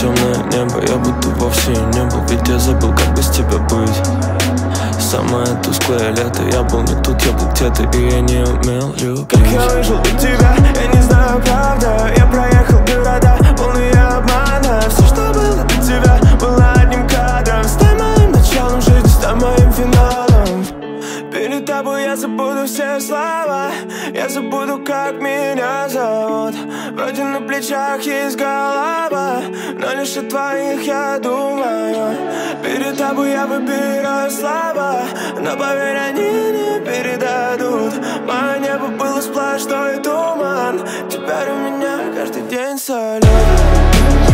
темное небо Я будто вовсе не был Ведь я забыл, как без тебя быть. Самое тусклое лето Я был не тут, я был где-то И я не умел любить. Как я выжил без тебя, я не знаю, правда Я проехал города, забуду все слова Я забуду, как меня зовут. Вроде на плечах есть голова Но лишь о твоих я думаю. Перед тобой я выбираю слова Но поверь, они не передадут. Мое небо было сплошной туман Теперь у меня каждый день салют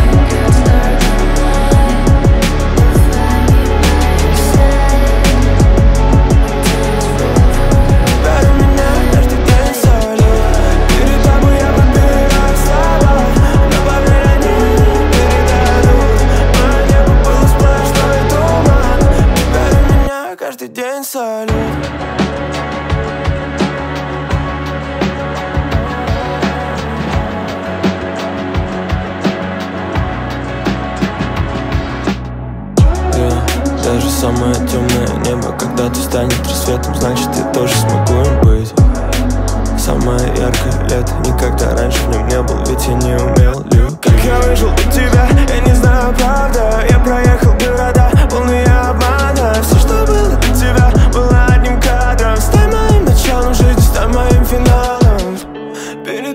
салют Даже самое темное небо Когда-то станет рассветом Значит я тоже смогу им быть. Самое яркое лето Никогда раньше в нем не был Ведь я не умел любить Как я выжил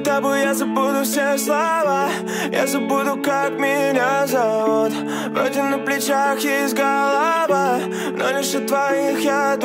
тобой я забуду все слова. Я забуду, как меня зовут. Вроде на плечах есть голова. Но лишь о твоих я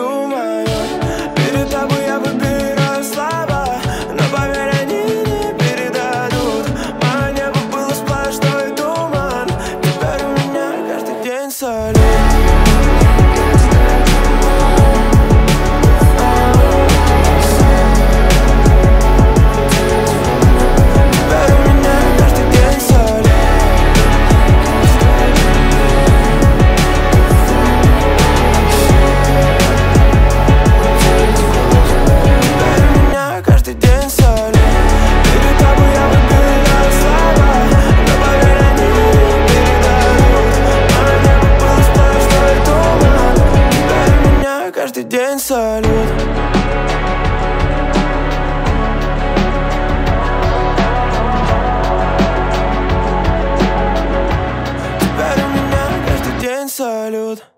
салют